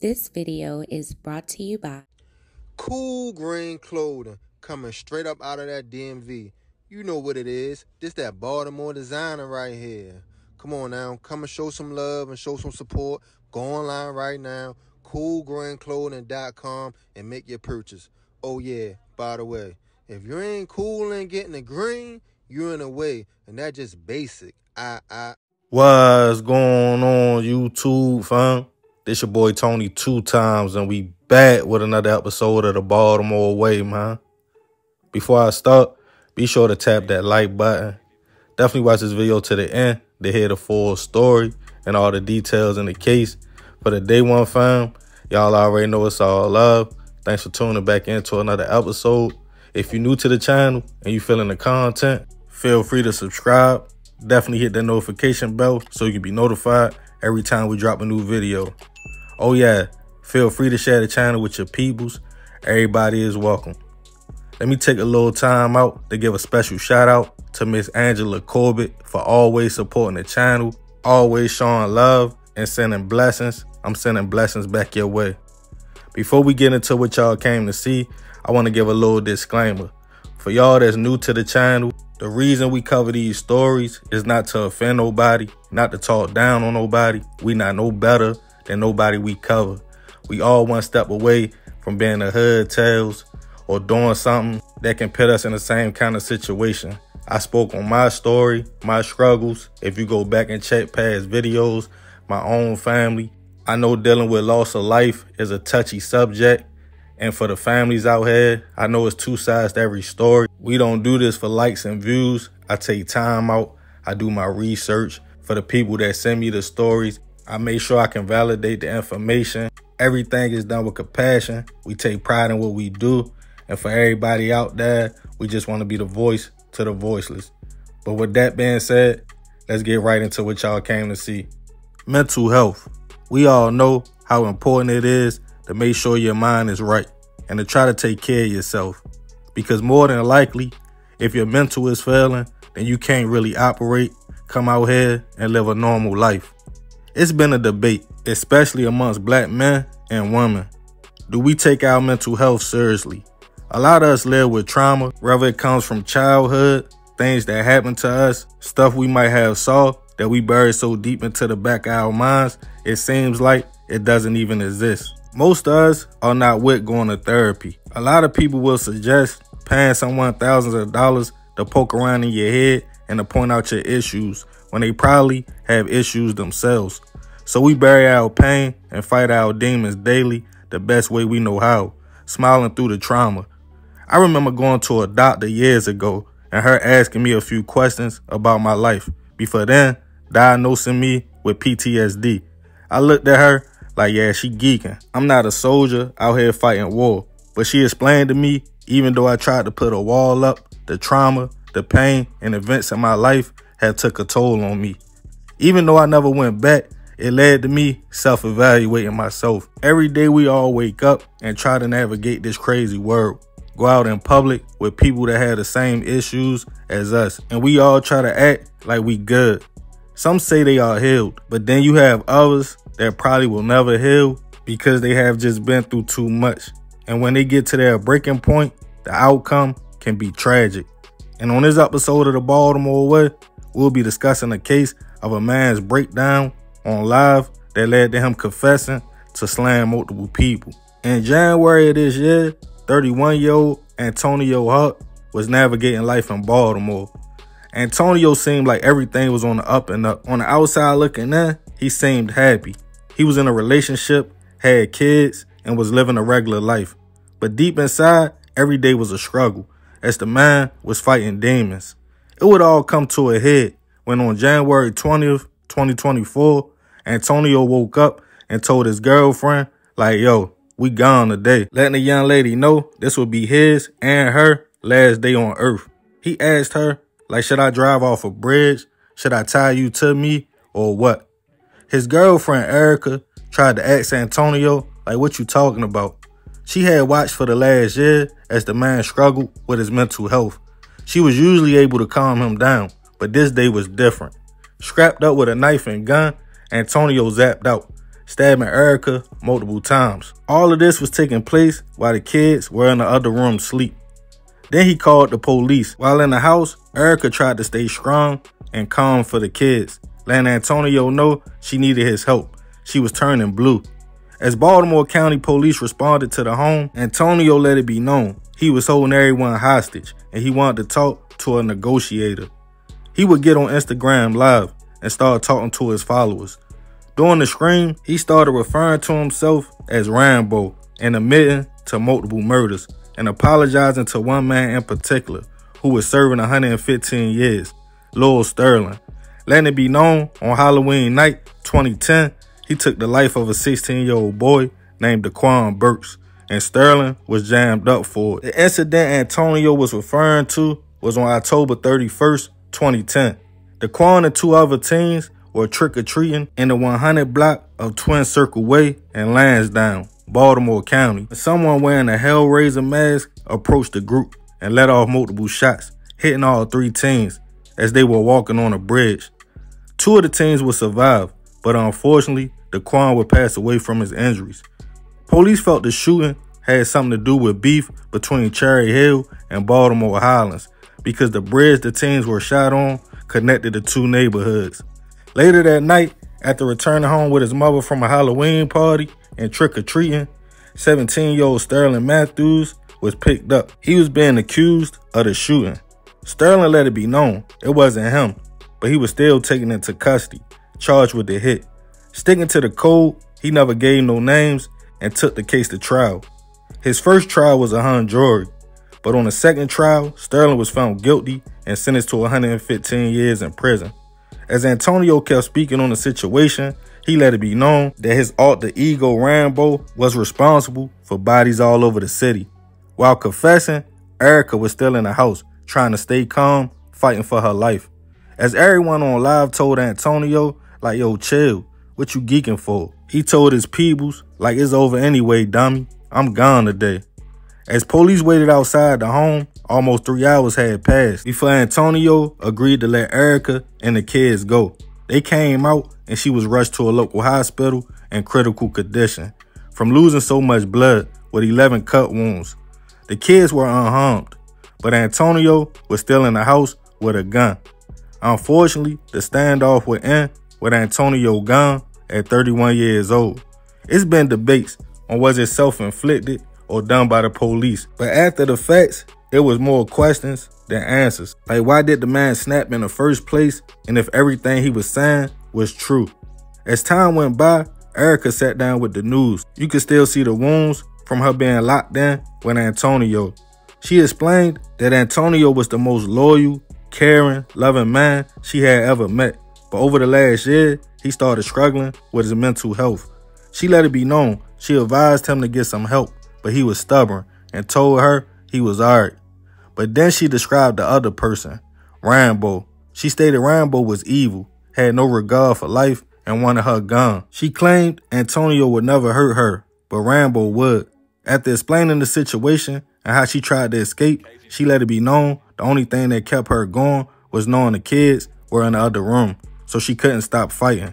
This video is brought to you by Cool Green Clothing coming straight up out of that DMV. You know what it is. This that Baltimore designer right here. Come on now, come and show some love and show some support. Go online right now, coolgreenclothing.com and make your purchase. Oh yeah, by the way, if you ain't cool and getting the green, you're in the way, and that just basic. I I What's going on, YouTube, fam? This your boy Tony two times, and we back with another episode of the Baltimore Way, man. Before I start, be sure to tap that like button. Definitely watch this video to the end to hear the full story and all the details in the case. For the day one fam, y'all already know it's all love. Thanks for tuning back into another episode. If you're new to the channel and you feeling the content, feel free to subscribe. Definitely hit that notification bell so you can be notified every time we drop a new video. Oh yeah, feel free to share the channel with your peoples. Everybody is welcome. Let me take a little time out to give a special shout out to Miss Angela Corbett for always supporting the channel, always showing love and sending blessings. I'm sending blessings back your way. Before we get into what y'all came to see, I want to give a little disclaimer. For y'all that's new to the channel, the reason we cover these stories is not to offend nobody, not to talk down on nobody. We not no better than nobody we cover. We all one step away from being a hood tales or doing something that can put us in the same kind of situation. I spoke on my story, my struggles. If you go back and check past videos, my own family, I know dealing with loss of life is a touchy subject. And for the families out here, I know it's two sides to every story. We don't do this for likes and views. I take time out. I do my research. For the people that send me the stories, I make sure I can validate the information. Everything is done with compassion. We take pride in what we do. And for everybody out there, we just want to be the voice to the voiceless. But with that being said, let's get right into what y'all came to see. Mental health. We all know how important it is to make sure your mind is right and to try to take care of yourself. Because more than likely, if your mental is failing, then you can't really operate, come out here and live a normal life. It's been a debate, especially amongst black men and women. Do we take our mental health seriously? A lot of us live with trauma, whether it comes from childhood, things that happened to us, stuff we might have saw that we buried so deep into the back of our minds, it seems like it doesn't even exist. Most of us are not with going to therapy. A lot of people will suggest paying someone thousands of dollars to poke around in your head and to point out your issues when they probably have issues themselves. So we bury our pain and fight our demons daily the best way we know how, smiling through the trauma. I remember going to a doctor years ago and her asking me a few questions about my life. Before then, diagnosing me with PTSD. I looked at her like, yeah, she geeking. I'm not a soldier out here fighting war. But she explained to me, even though I tried to put a wall up, the trauma, the pain, and events in my life had took a toll on me. Even though I never went back, it led to me self-evaluating myself. Every day we all wake up and try to navigate this crazy world. Go out in public with people that have the same issues as us. And we all try to act like we good. Some say they are healed, but then you have others that probably will never heal because they have just been through too much. And when they get to their breaking point, the outcome can be tragic. And on this episode of the Baltimore Way, we'll be discussing the case of a man's breakdown on live that led to him confessing to slaying multiple people. In January of this year, 31-year-old Antonio Huck was navigating life in Baltimore. Antonio seemed like everything was on the up and up. On the outside looking in, he seemed happy. He was in a relationship, had kids, and was living a regular life. But deep inside, every day was a struggle, as the man was fighting demons. It would all come to a head when on January 20th, 2024, Antonio woke up and told his girlfriend, like, yo, we gone today. Letting the young lady know this would be his and her last day on earth. He asked her, like, should I drive off a bridge? Should I tie you to me or what? His girlfriend, Erica, tried to ask Antonio, like, what you talking about? She had watched for the last year as the man struggled with his mental health. She was usually able to calm him down, but this day was different. Scrapped up with a knife and gun, Antonio zapped out. stabbing Erica multiple times. All of this was taking place while the kids were in the other room sleep. Then he called the police. While in the house, Erica tried to stay strong and calm for the kids, letting Antonio know she needed his help. She was turning blue. As Baltimore County Police responded to the home, Antonio let it be known he was holding everyone hostage and he wanted to talk to a negotiator. He would get on Instagram live and start talking to his followers. During the scream, he started referring to himself as Rambo and admitting to multiple murders and apologizing to one man in particular who was serving 115 years, Lowell Sterling. Letting it be known on Halloween night 2010, he took the life of a 16 year old boy named Daquan Burks, and Sterling was jammed up for it. The incident Antonio was referring to was on October 31st, 2010. Daquan and two other teens were trick or treating in the 100 block of Twin Circle Way in Lansdowne, Baltimore County. Someone wearing a Hellraiser mask approached the group and let off multiple shots, hitting all three teens as they were walking on a bridge. Two of the teens would survive, but unfortunately, Daquan would pass away from his injuries. Police felt the shooting had something to do with beef between Cherry Hill and Baltimore Highlands because the bridge the teens were shot on connected the two neighborhoods. Later that night, after returning home with his mother from a Halloween party and trick-or-treating, 17-year-old Sterling Matthews was picked up. He was being accused of the shooting. Sterling let it be known it wasn't him, but he was still taken into custody, charged with the hit. Sticking to the code, he never gave no names and took the case to trial. His first trial was a hung jury, but on the second trial, Sterling was found guilty and sentenced to 115 years in prison. As Antonio kept speaking on the situation, he let it be known that his alter ego Rambo was responsible for bodies all over the city. While confessing, Erica was still in the house, trying to stay calm, fighting for her life. As everyone on live told Antonio, like, yo, chill, what you geeking for? He told his peoples, like, it's over anyway, dummy. I'm gone today. As police waited outside the home, almost three hours had passed before Antonio agreed to let Erica and the kids go. They came out and she was rushed to a local hospital in critical condition from losing so much blood with 11 cut wounds. The kids were unharmed, but Antonio was still in the house with a gun. Unfortunately, the standoff would end with Antonio gone at 31 years old. It's been debates on was it self-inflicted or done by the police. But after the facts, it was more questions than answers. Like, why did the man snap in the first place? And if everything he was saying was true. As time went by, Erica sat down with the news. You could still see the wounds from her being locked in with Antonio. She explained that Antonio was the most loyal, caring, loving man she had ever met. But over the last year, he started struggling with his mental health. She let it be known she advised him to get some help but he was stubborn and told her he was alright. But then she described the other person, Rambo. She stated Rambo was evil, had no regard for life, and wanted her gone. She claimed Antonio would never hurt her, but Rambo would. After explaining the situation and how she tried to escape, she let it be known the only thing that kept her going was knowing the kids were in the other room, so she couldn't stop fighting.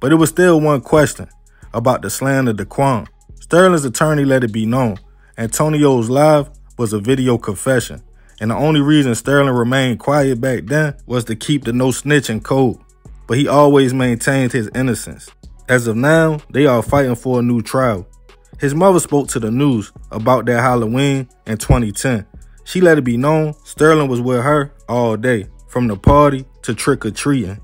But it was still one question about the slander to Daquan. Sterling's attorney let it be known Antonio's live was a video confession, and the only reason Sterling remained quiet back then was to keep the no snitching code. But he always maintained his innocence. As of now, they are fighting for a new trial. His mother spoke to the news about that Halloween in 2010. She let it be known Sterling was with her all day, from the party to trick or treating,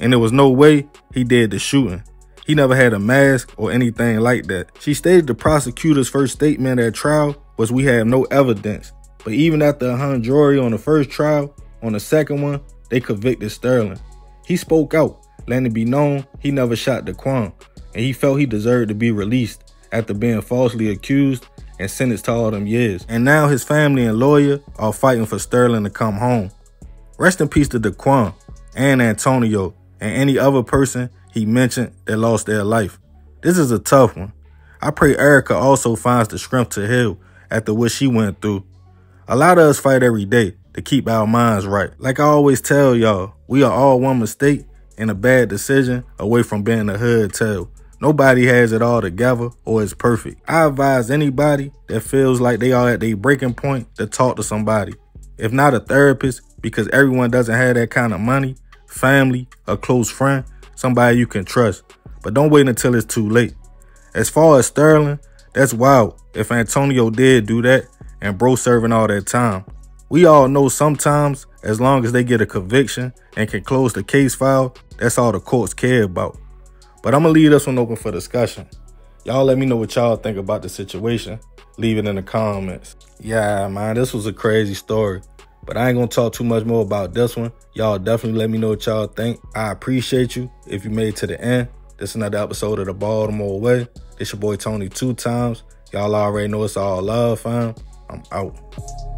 and there was no way he did the shooting. He never had a mask or anything like that. She stated the prosecutor's first statement at trial was we have no evidence. But even after a hung jury on the first trial, on the second one, they convicted Sterling. He spoke out, letting it be known he never shot Daquan, and he felt he deserved to be released after being falsely accused and sentenced to all them years. And now his family and lawyer are fighting for Sterling to come home. Rest in peace to Daquan and Antonio and any other person he mentioned that lost their life. This is a tough one. I pray Erica also finds the strength to heal after what she went through. A lot of us fight every day to keep our minds right. Like I always tell y'all, we are all one mistake and a bad decision away from being a hood tail. Nobody has it all together or is perfect. I advise anybody that feels like they are at their breaking point to talk to somebody. If not a therapist, because everyone doesn't have that kind of money, family, a close friend, somebody you can trust. But don't wait until it's too late. As far as Sterling, that's wild if Antonio did do that and bro serving all that time. We all know sometimes, as long as they get a conviction and can close the case file, that's all the courts care about. But I'm gonna leave this one open for discussion. Y'all let me know what y'all think about the situation. Leave it in the comments. Yeah, man, this was a crazy story. But I ain't gonna talk too much more about this one. Y'all definitely let me know what y'all think. I appreciate you if you made it to the end. This is another episode of the Baltimore Way. This your boy Tony two times. Y'all already know it's all love, fam. I'm out.